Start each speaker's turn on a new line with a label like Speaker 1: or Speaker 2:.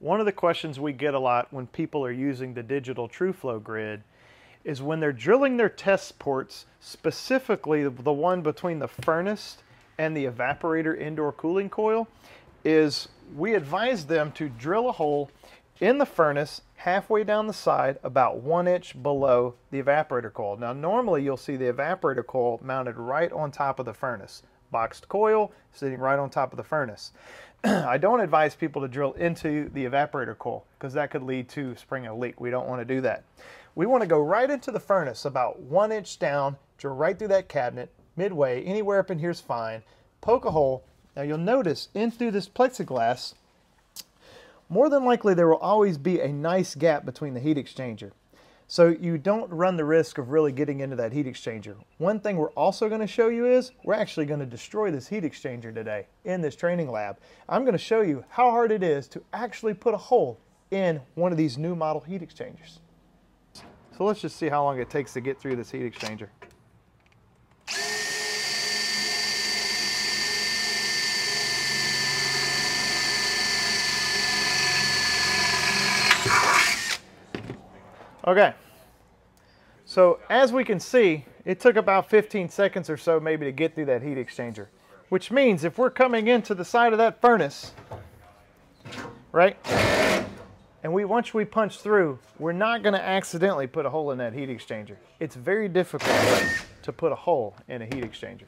Speaker 1: One of the questions we get a lot when people are using the digital TrueFlow grid is when they're drilling their test ports, specifically the one between the furnace and the evaporator indoor cooling coil, is we advise them to drill a hole in the furnace halfway down the side about one inch below the evaporator coil. Now normally you'll see the evaporator coil mounted right on top of the furnace. Boxed coil sitting right on top of the furnace. I don't advise people to drill into the evaporator coil because that could lead to spring a leak. We don't want to do that. We want to go right into the furnace about one inch down, drill right through that cabinet, midway, anywhere up in here is fine, poke a hole. Now you'll notice in through this plexiglass, more than likely there will always be a nice gap between the heat exchanger. So you don't run the risk of really getting into that heat exchanger. One thing we're also going to show you is we're actually going to destroy this heat exchanger today in this training lab. I'm going to show you how hard it is to actually put a hole in one of these new model heat exchangers. So let's just see how long it takes to get through this heat exchanger. Okay, so as we can see, it took about 15 seconds or so maybe to get through that heat exchanger, which means if we're coming into the side of that furnace, right, and we once we punch through, we're not going to accidentally put a hole in that heat exchanger. It's very difficult to put a hole in a heat exchanger.